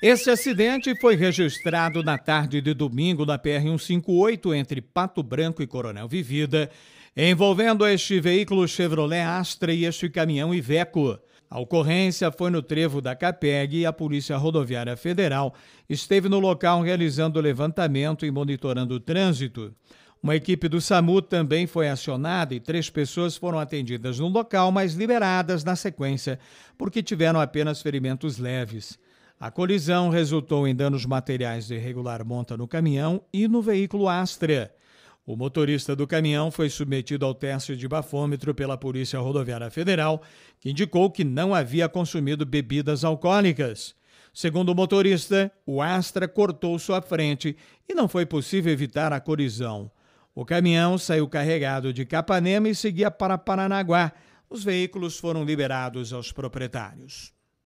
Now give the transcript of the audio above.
Esse acidente foi registrado na tarde de domingo na PR-158 entre Pato Branco e Coronel Vivida, envolvendo este veículo Chevrolet Astra e este caminhão Iveco. A ocorrência foi no trevo da Capeg e a Polícia Rodoviária Federal esteve no local realizando o levantamento e monitorando o trânsito. Uma equipe do SAMU também foi acionada e três pessoas foram atendidas no local, mas liberadas na sequência, porque tiveram apenas ferimentos leves. A colisão resultou em danos materiais de irregular monta no caminhão e no veículo Astra. O motorista do caminhão foi submetido ao teste de bafômetro pela Polícia Rodoviária Federal, que indicou que não havia consumido bebidas alcoólicas. Segundo o motorista, o Astra cortou sua frente e não foi possível evitar a colisão. O caminhão saiu carregado de Capanema e seguia para Paranaguá. Os veículos foram liberados aos proprietários.